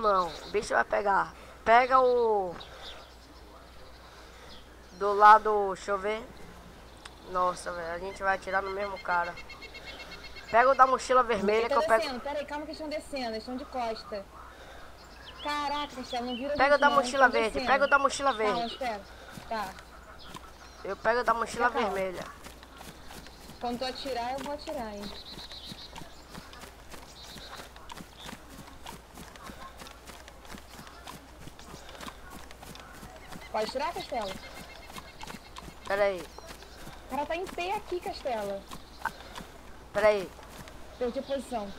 não. O bicho vai pegar. Pega o... Do lado... Deixa eu ver. Nossa, velho. A gente vai atirar no mesmo cara. Pega o da mochila vermelha que eu pego... descendo. Pera aí, calma que estão descendo. Eles estão de costa. Caraca, Castelo, não vira Pega o da não, mochila verde. descendo. Pega o da mochila verde. Tá. Eu pego o da mochila vermelha. Quando tu atirar, eu vou atirar, hein. Pode tirar, Castelo? Pera aí. O cara tá em pé aqui, Castelo. Pera aí. Perdi a posição.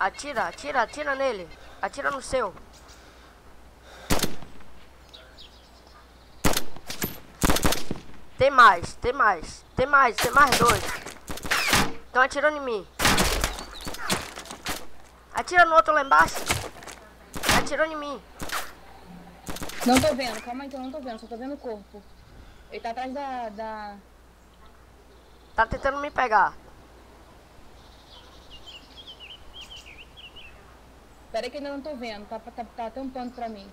Atira, atira, atira nele. Atira no seu. Tem mais, tem mais. Tem mais, tem mais dois. Estão atirando em mim. Atira no outro lá embaixo. Tá atirando em mim. Não tô vendo, calma aí que eu não tô vendo, só tô vendo o corpo. Ele tá atrás da. da... Tá tentando me pegar. Pera aí que eu ainda não tô vendo, tá, tá, tá tampando pra mim.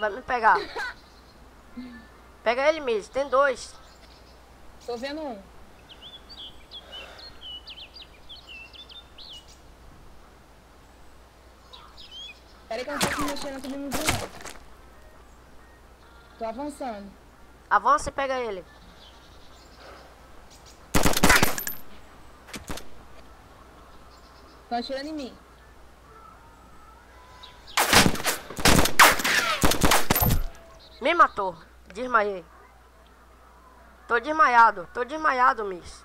Vai me pegar. Pega ele mesmo, tem dois. Tô vendo um. Pera aí que eu não tô me mexendo aqui no mundo não. Tô avançando. Avança e pega ele. Estão atirando em mim. Me matou. Desmaiei. Tô desmaiado. Tô desmaiado, Miss.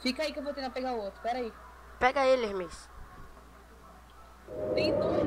Fica aí que eu vou tentar pegar o outro. Pera aí. Pega ele, Miss. Tem dois.